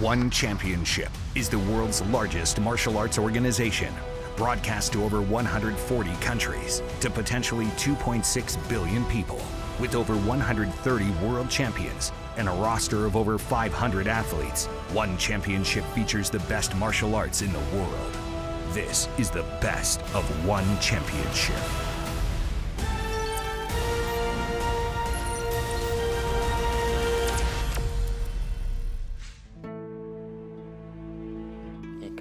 One Championship is the world's largest martial arts organization, broadcast to over 140 countries to potentially 2.6 billion people, with over 130 world champions and a roster of over 500 athletes. One Championship features the best martial arts in the world. This is the best of One Championship.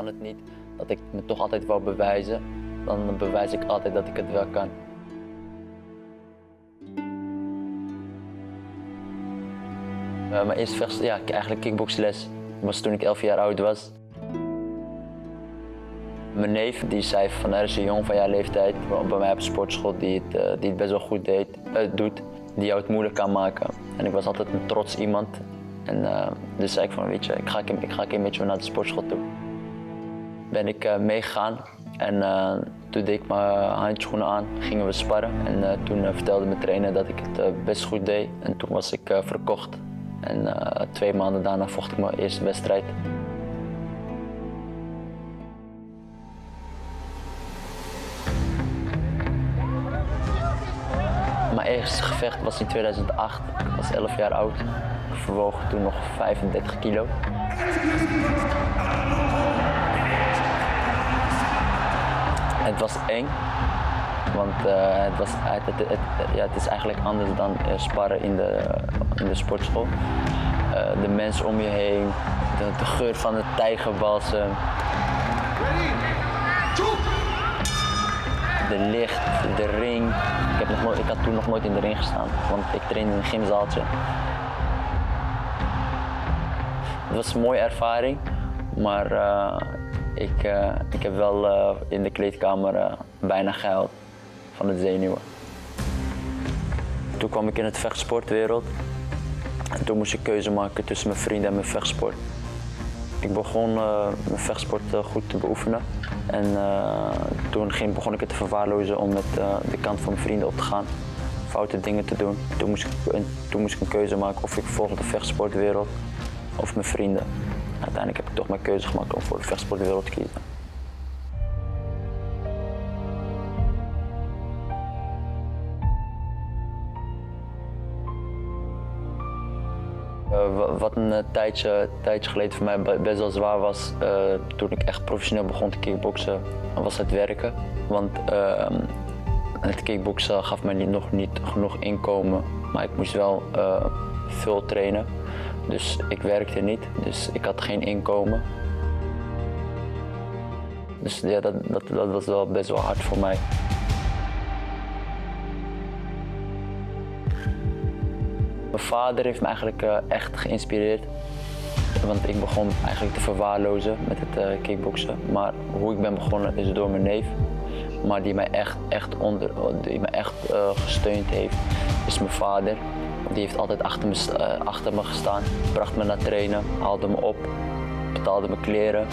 Kan het niet, dat ik me toch altijd wou bewijzen. Dan bewijs ik altijd dat ik het wel kan. Uh, mijn eerste vecht, ja, eigenlijk kickboxles was toen ik 11 jaar oud was. Mijn neef die zei van er is een jong van jouw leeftijd bij mij op sportschool die het, uh, die het best wel goed deed, uh, doet, die jou het moeilijk kan maken. En ik was altijd een trots iemand. En dus zei ik van weet je, ik ga, ik ga een keer met je naar de sportschool toe. Ben ik meegegaan en toen deed ik mijn handschoenen aan, gingen we sparren. En toen vertelde mijn trainer dat ik het best goed deed. En toen was ik verkocht. En twee maanden daarna vocht ik mijn eerste wedstrijd. Mijn eerste gevecht was in 2008. Ik was 11 jaar oud. Ik verwoog toen nog 35 kilo. Het was eng, want uh, het, was, het, het, ja, het is eigenlijk anders dan uh, sparren in de, in de sportschool. Uh, de mensen om je heen, de, de geur van de tijgerbalsem. De licht, de ring. Ik, heb nog nooit, ik had toen nog nooit in de ring gestaan, want ik trainde in een gymzaaltje. Het was een mooie ervaring, maar ik, ik heb wel in de kleedkamer bijna gehuild van het zenuwen. Toen kwam ik in het vechtsportwereld. En toen moest ik keuze maken tussen mijn vrienden en mijn vechtsport. Ik begon mijn vechtsport goed te beoefenen. En toen ging, begon ik het te verwaarlozen om met de kant van mijn vrienden op te gaan. Foute dingen te doen. Toen moest, ik, toen moest ik een keuze maken of ik volgde de vechtsportwereld of mijn vrienden. Uiteindelijk heb ik toch mijn keuze gemaakt om voor de vechtsportwereld te kiezen. Uh, wat een uh, tijdje, tijdje geleden voor mij best wel zwaar was, uh, toen ik echt professioneel begon te kickboksen, was het werken. Want ehm, het kickboksen gaf mij niet, nog niet genoeg inkomen, maar ik moest wel veel trainen. Dus ik werkte niet, dus ik had geen inkomen. Dus ja, dat, dat, dat was wel best wel hard voor mij. Mijn vader heeft me eigenlijk uh, echt geïnspireerd. Want ik begon eigenlijk te verwaarlozen met het uh, kickboksen. Maar hoe ik ben begonnen is door mijn neef. Maar die mij echt, echt, onder, die mij echt uh, gesteund heeft, is mijn vader. Die heeft altijd achter me, achter me gestaan. Bracht me naar trainen, haalde me op, betaalde mijn kleren.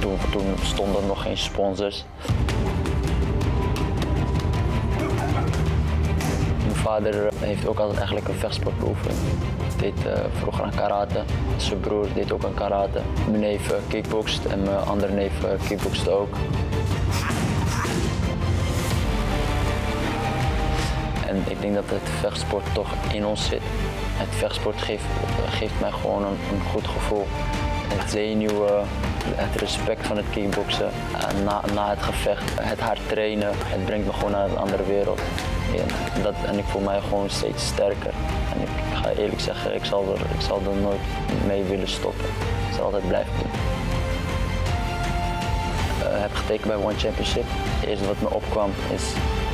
Toen, toen stonden nog geen sponsors. vader heeft ook altijd eigenlijk een vechtsport beoefend. deed uh, vroeger aan karate. Zijn broer deed ook aan karate. Mijn neef kickbokst en mijn andere neef kickbokst ook. En ik denk dat het vechtsport toch in ons zit. Het vechtsport geeft, geeft mij gewoon een, goed gevoel. Het zenuwen, het respect van het kickboksen, na, na het gevecht, het hard trainen, het brengt me gewoon naar een andere wereld. En, dat, en ik voel mij gewoon steeds sterker. En ik, ga eerlijk zeggen, ik zal, er, ik zal er nooit mee willen stoppen. Ik zal altijd blijven doen. Uh, heb getekend bij One Championship. Het eerste wat me opkwam is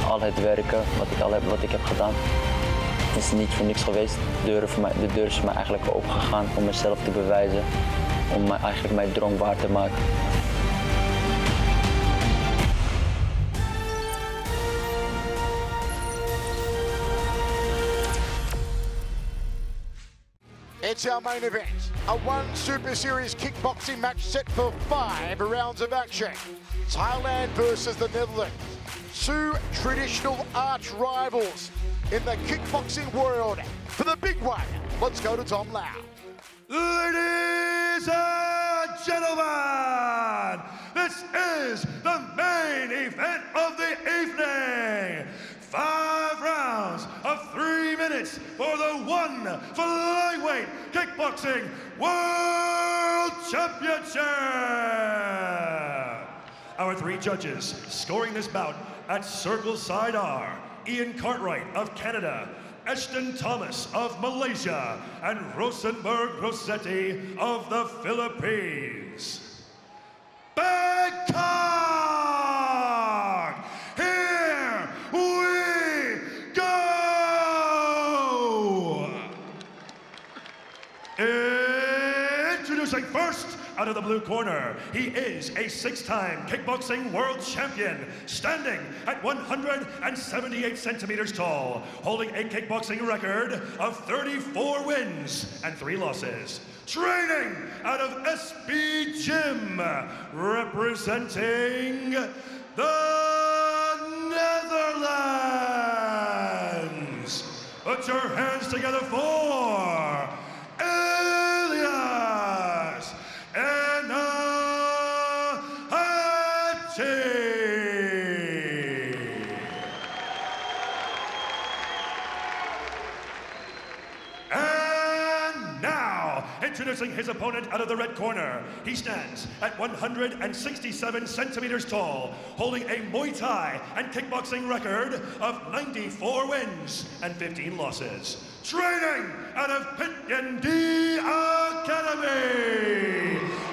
al het werken wat ik, al heb, wat ik heb gedaan. Het is niet voor niks geweest. De deur, voor mij, de deur is mij eigenlijk opgegaan om mezelf te bewijzen. Om mij, eigenlijk mijn droom te maken. It's our main event. A one Super Series kickboxing match set for five rounds of action. Thailand versus the Netherlands. two traditional arch rivals in the kickboxing world. For the big one, let's go to Dom Lau. Ladies and gentlemen, this is the main event of the evening. Five rounds of three minutes for the one for lightweight kickboxing world championship. Our three judges scoring this bout at circle side Ian Cartwright of Canada, Ashton Thomas of Malaysia, and Rosenberg Rossetti of the Philippines. Bangkok! Here we go! Introducing first, out of the blue corner, he is a six-time kickboxing world champion, standing at 178 centimeters tall, holding a kickboxing record of 34 wins and three losses. Training out of SB Gym, representing the Netherlands. Put your hands together for his opponent out of the red corner. He stands at 167 centimeters tall, holding a Muay Thai and kickboxing record of 94 wins and 15 losses. Training out of Pit D Academy,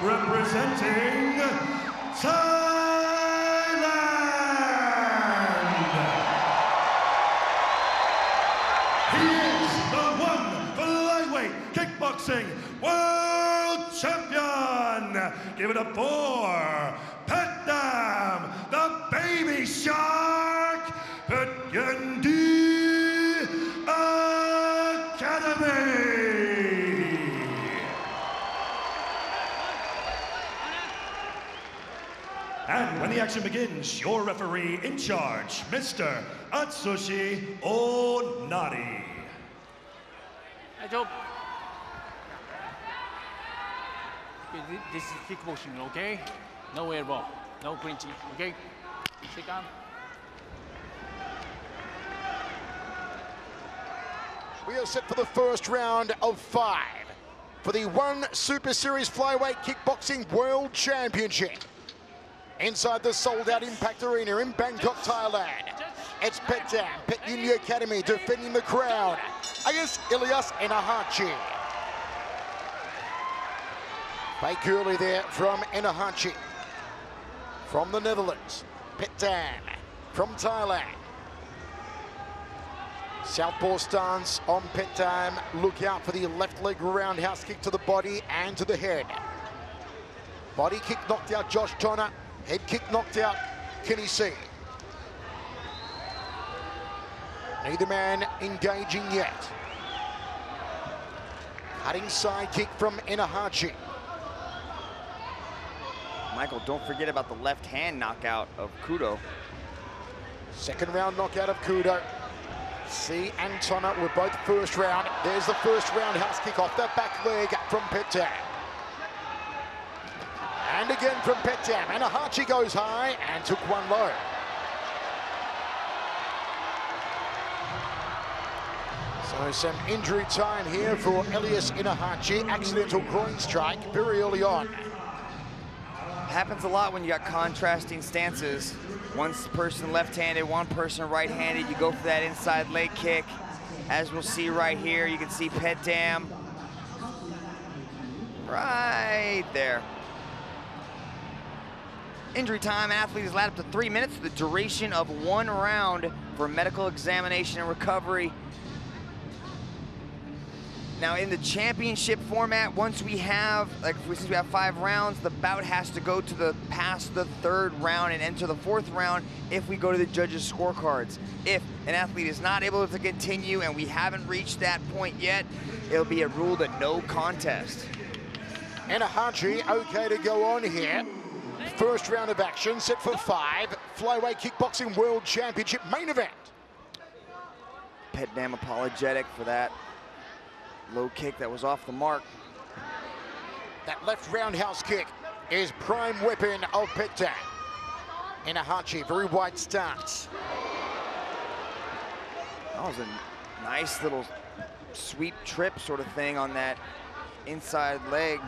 representing Thailand. He is the one flyweight kickboxing world. Give it up for Petchdam, the baby shark, Yendi Academy. And when the action begins, your referee in charge, Mr. Atsushi Onari. Hey, Joe. Okay, thi- This is kickboxing, okay? No elbow, no clinching, okay? Sit down. We are set for the first round of five for the One Super Series Flyweight Kickboxing World Championship. Inside the sold-out Impact Arena in Bangkok, Thailand. It's Petchdam, Pet Academy defending the crowd against Ilias Ennahachi. Fake early there from Ennahachi. From the Netherlands, Petchdam from Thailand. Southpaw stance on Petchdam. Look out for the left leg roundhouse kick to the body and to the head. Body kick knocked out Josh Tonna. Head kick knocked out Kenny Tse. Neither man engaging yet. Cutting side kick from Ennahachi. Michael, don't forget about the left hand knockout of Kudo. Second round knockout of Kudo. And Tonna were both first round. There's the first roundhouse kick off the back leg from Petchdam. And again from Petchdam. And Ahachi goes high and took one low. So some injury time here for Elias Ennahachi. Accidental groin strike very early on. Happens a lot when you got contrasting stances. One person left-handed, one person right-handed. You go for that inside leg kick. As we'll see right here, you can see Petchdam right there. Injury time, athlete is allowed up to three minutes, the duration of one round for medical examination and recovery. Now in the championship format, once we have, like since we have five rounds, the bout has to go to the past the third round and enter the fourth round if we go to the judges' scorecards. If an athlete is not able to continue and we haven't reached that point yet, it'll be a ruled a no contest. Ennahachi okay to go on here. First round of action set for five. Flyweight Kickboxing World Championship main event. Petchdam apologetic for that low kick that was off the mark. That left roundhouse kick is prime weapon of Petchdam. Ennahachi, very wide stance. That was a nice little sweep trip sort of thing on that inside leg.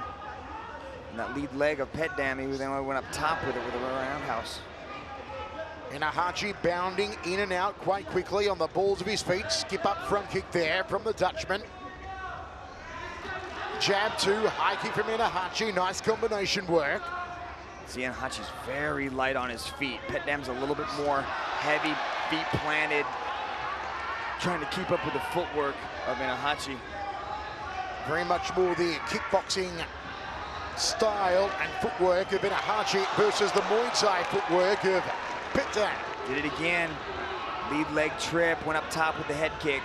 And that lead leg of Petchdam, he then went up top with it with a roundhouse. Ennahachi bounding in and out quite quickly on the balls of his feet. Skip up front kick there from the Dutchman. Jab two, high kick from Ennahachi. Nice combination work. See, Ennahachi's very light on his feet. Petchdam's a little bit more heavy, feet planted, trying to keep up with the footwork of Ennahachi. Very much more the kickboxing style and footwork of Ennahachi versus the Muay Thai footwork of Petchdam. Did it again. Lead leg trip, went up top with the head kick.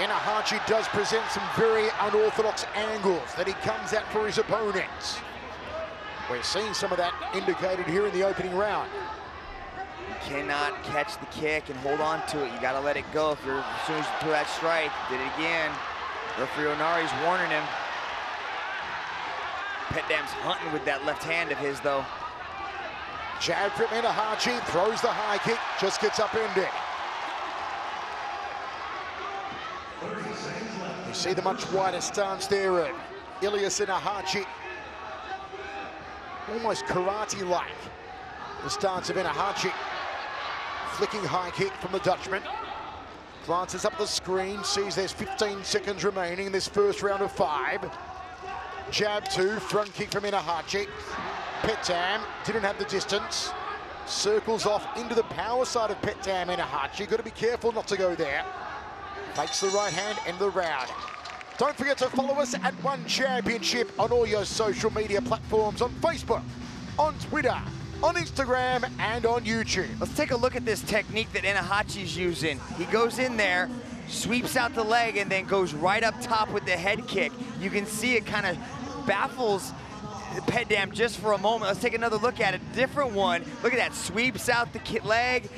Ennahachi does present some very unorthodox angles that he comes at for his opponents. We're seeing some of that indicated here in the opening round. You cannot catch the kick and hold on to it. You got to let it go if you're, as soon as you throw that strike. Did it again. Referee Onari's warning him. Petchdam's hunting with that left hand of his, though. Jab from Ennahachi, throws the high kick, just gets upended. See the much wider stance there of Ilias Ennahachi. Almost karate-like. The stance of Ennahachi. Flicking high kick from the Dutchman. Glances up the screen, sees there's 15 seconds remaining in this first round of five. Jab two, front kick from Ennahachi. Petchdam didn't have the distance. Circles off into the power side of Petchdam Ennahachi. Got to be careful not to go there. Fakes the right hand, of the round. Don't forget to follow us at One Championship on all your social media platforms on Facebook, on Twitter, on Instagram, and on YouTube. Let's take a look at this technique that Ennahachi's using. He goes in there, sweeps out the leg, and then goes right up top with the head kick. You can see it kind of baffles Petchdam just for a moment. Let's take another look at it. Different one. Look at that. Sweeps out the leg,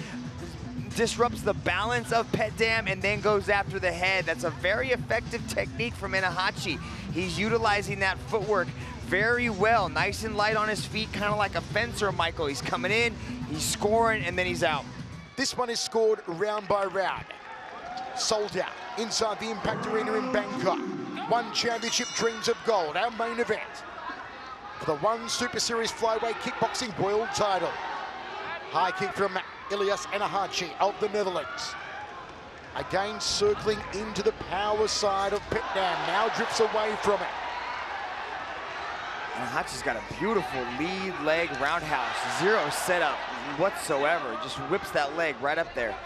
disrupts the balance of Petchdam, and then goes after the head. That's a very effective technique from Ennahachi. He's utilizing that footwork very well. Nice and light on his feet, kind of like a fencer, Michael. He's coming in, he's scoring, and then he's out. This one is scored round by round. Sold out inside the Impact Arena in Bangkok. One championship dreams of gold, our main event. For the one Super Series flyweight kickboxing world title. High kick from Ilias Ennahachi of the Netherlands. Again circling into the power side of Petchdam. Now drifts away from it. Ennahachi's got a beautiful lead leg roundhouse. Zero setup whatsoever. Just whips that leg right up there.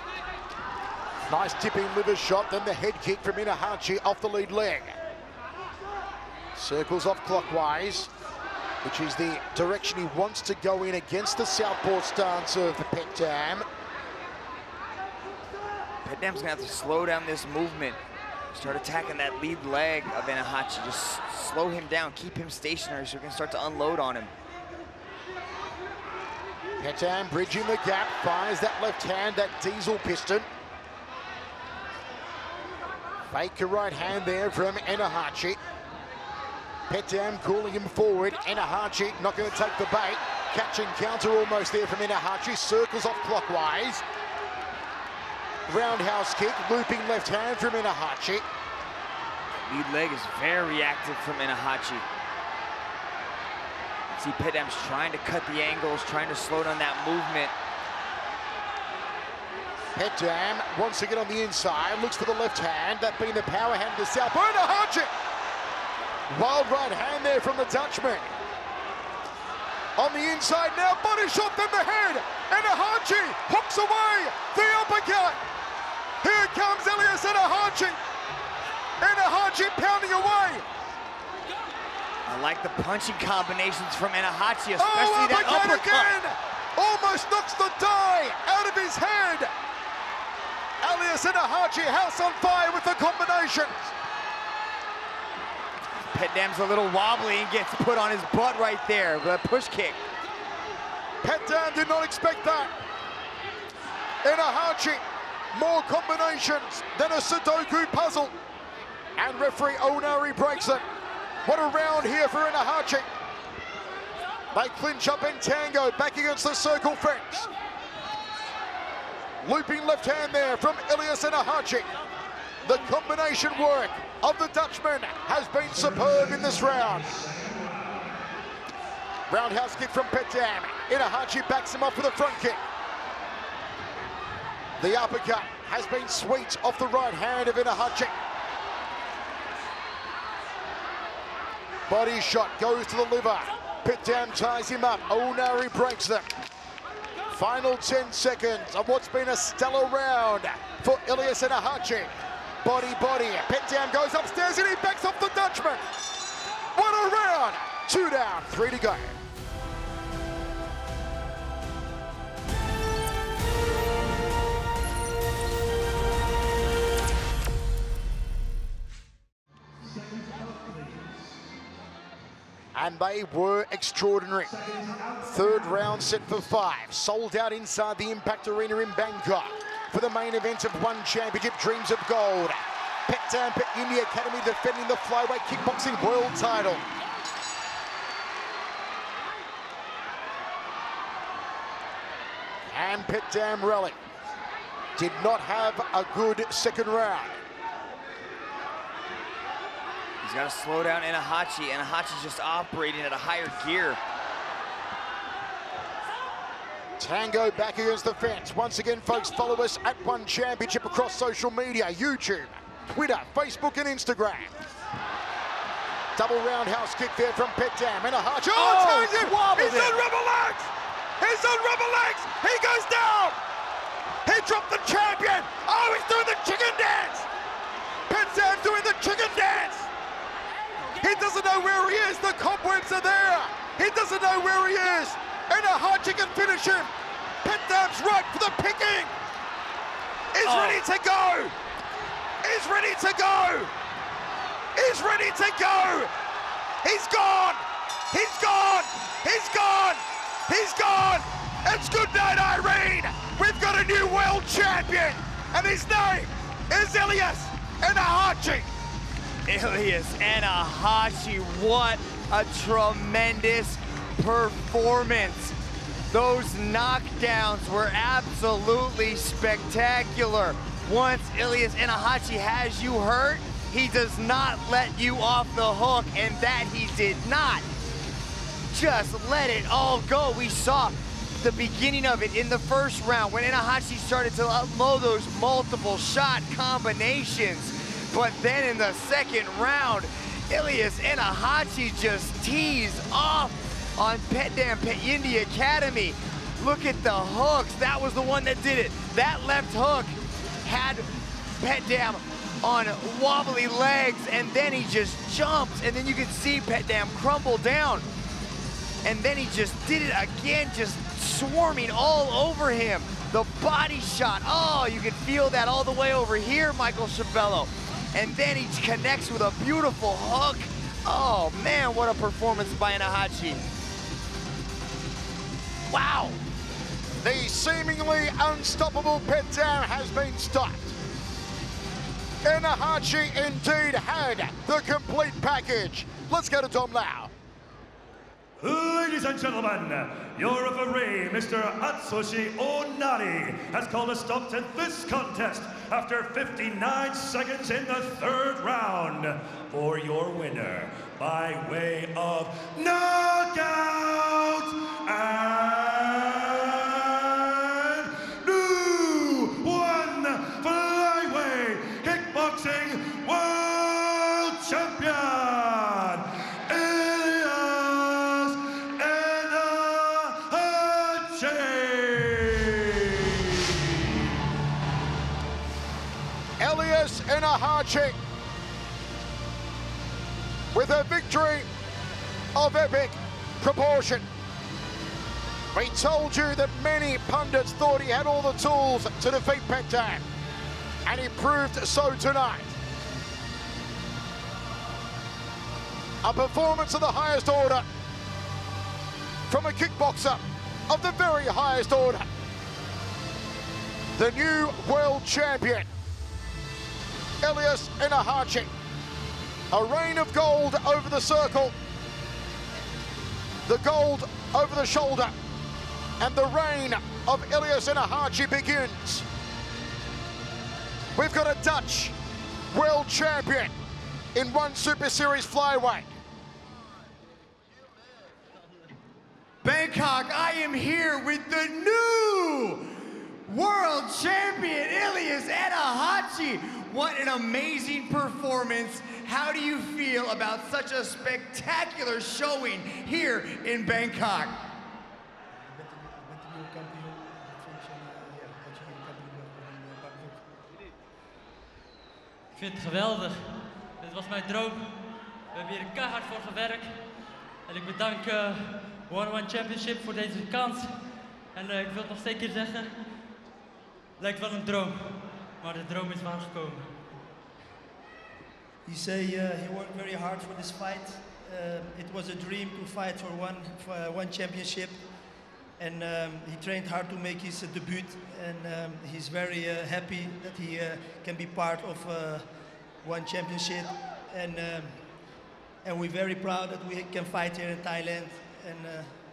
Nice tipping liver shot, then the head kick from Ennahachi off the lead leg. Circles off clockwise, which is the direction he wants to go in against the southpaw stance of Petchdam. Petchdam's gonna have to slow down this movement. Start attacking that lead leg of Ennahachi. Just slow him down, keep him stationary so we can start to unload on him. Petchdam bridging the gap, fires that left hand, that diesel piston. Fake a right hand there from Ennahachi. Petchdam calling him forward. Ennahachi not going to take the bait. Catching counter almost there from Ennahachi. Circles off clockwise. Roundhouse kick, looping left hand from Ennahachi. Lead leg is very active from Ennahachi. See, Petchdam's trying to cut the angles, trying to slow down that movement. Wants to get on the inside, looks for the left hand, that being the power hand of the South. Ennahachi! Wild right hand there from the Dutchman. On the inside now, body shot, then the head. Ennahachi hooks away, the uppercut. Here comes Ilias Ennahachi. Ennahachi pounding away. I like the punching combinations from Ennahachi, oh, especially oh, that uppercut. again. Almost knocks the die out of his head. Elias Ennahachi, house on fire with the combinations. Petchdam's a little wobbly and gets put on his butt right there with a push kick. Petchdam did not expect that. Ennahachi, more combinations than a Sudoku puzzle. And referee Onari breaks it. What a round here for Ennahachi. They clinch up in tango, back against the circle fence. Looping left hand there from Elias Ennahachi. The combination work of the Dutchman has been superb in this round. Roundhouse kick from Petchdam. Ennahachi backs him off with a front kick. The uppercut has been sweet off the right hand of Ennahachi. Body shot goes to the liver. Petchdam ties him up. Onari breaks them. Final 10 seconds of what's been a stellar round for Elias Ennahachi. Body, body. Petchdam goes upstairs and he backs off the Dutchman. What a round! Two down, three to go. and they were extraordinary. Third round set for five, sold out inside the Impact Arena in Bangkok for the main event of one championship, Dreams of Gold. Petchdam Pet India Academy defending the flyweight kickboxing world title. And Petchdam Rally did not have a good second round. He's got to slow down Ennahachi. Ennahachi's just operating at a higher gear. Tango back against the fence. Once again, folks, follow us at One Championship across social media, YouTube, Twitter, Facebook, and Instagram. Double roundhouse kick there from pet Petchdam. Ennahachi. Oh, oh him. He's it. on rubber legs. He's on rubber legs. He goes down. He dropped the champion. Oh, he's doing the chicken dance. Petchdam doing the chicken dance. He doesn't know where he is. The cobwebs are there. He doesn't know where he is. Ennahachi can finish him. Petchdam's right for the picking. He's oh. ready to go. He's ready to go. He's ready to go. He's gone. He's gone. He's gone. He's gone. It's good night, Irene. We've got a new world champion, and his name is Elias Ennahachi. Elias Ennahachi, what a tremendous performance. Those knockdowns were absolutely spectacular. Once Ilias Ennahachi has you hurt, he does not let you off the hook, and that he did not. Just let it all go. We saw the beginning of it in the first round when Ennahachi started to unload those multiple shot combinations. But then in the second round, Ilias Ennahachi just teased off on Petchdam Petchyindee Academy. Look at the hooks. That was the one that did it. That left hook had Petchdam on wobbly legs, and then he just jumped, and then you could see Petchdam crumble down. And then he just did it again, just swarming all over him. The body shot, oh, you can feel that all the way over here, Michael Schiavello and then he connects with a beautiful hook. Oh man, what a performance by Ennahachi. Wow. The seemingly unstoppable Petchdam has been stopped. Ennahachi indeed had the complete package. Let's go to Dom now. Ladies and gentlemen, your referee, Mr. Atsushi Onari, has called a stop to this contest after 59 seconds in the third round for your winner by way of knockout victory of epic proportion. We told you that many pundits thought he had all the tools to defeat Petchdam, and he proved so tonight. A performance of the highest order from a kickboxer of the very highest order. The new world champion, Elias Ennahachi. A rain of gold over the circle. the gold over the shoulder, and the reign of Ilias Ennahachi begins. We've got a Dutch world champion in one Super Series flyweight. Bangkok, I am here with the new world champion, Ilias Ennahachi. What an amazing performance. How do you feel about such a spectacular showing here in Bangkok? Ik vind het geweldig. Dit was mijn droom. We hebben hier keihard voor gewerkt. En ik bedank uh, One One Championship voor deze kans. En uh, ik wil het nog steeds keer zeggen. Lijkt wel een droom. Maar de droom is waar gekomen. He say uh, he worked very hard for this fight. Uh, it was a dream to fight for one for uh, one championship, and um, he trained hard to make his uh, debut. And um, he's very uh, happy that he can be part of one championship. And um, and we're very proud that we can fight here in Thailand. And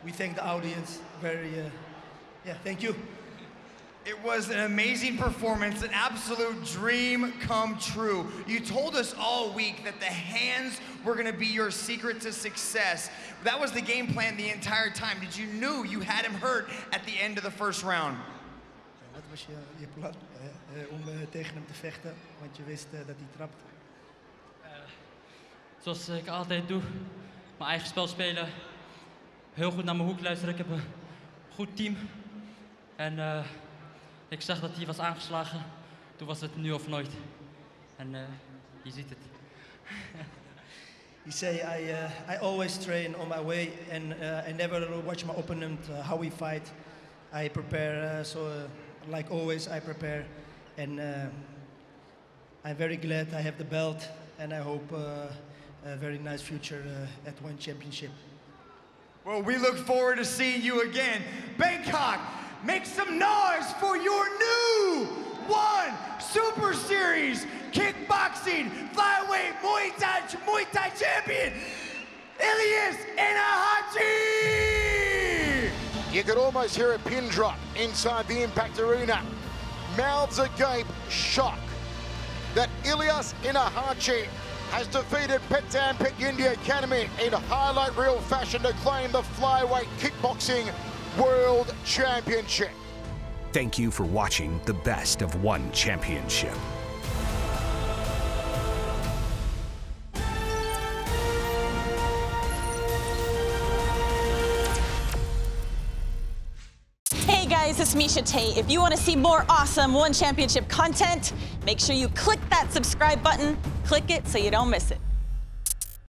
we thank the audience very. yeah, thank you. It was an amazing performance, an absolute dream come true. You told us all week that the hands were going to be your secret to success. That was the game plan the entire time. Did you knew you had him hurt at the end of the first round? Wat was je, je plan uh, om uh, tegen hem te vechten? Want je wist uh, dat hij trapt. zoals ik altijd doe, mijn eigen spel spelen. Heel goed naar mijn hoek luisteren. Ik heb een goed team. En Ik zag dat hij was aangeslagen. Toen was het nu of nooit. En uh, je ziet het. He say I uh, I always train on my way and uh, I never watch my opponent uh, how we fight. I prepare uh, so uh, like always I prepare and I'm very glad I have the belt and I hope a very nice future at one championship. Well, we look forward to seeing you again. Bangkok, Make some noise for your new one Super Series kickboxing flyweight Muay Thai, Muay Thai champion, Ilias Ennahachi! You could almost hear a pin drop inside the Impact Arena. Mouths agape, shock that Ilias Ennahachi has defeated Petchdam Petchyindee Academy in highlight reel fashion to claim the flyweight kickboxing World Championship. Thank you for watching the best of one championship. Hey guys, it's Miesha Tate. If you want to see more awesome One Championship content, make sure you click that subscribe button. Click it so you don't miss it.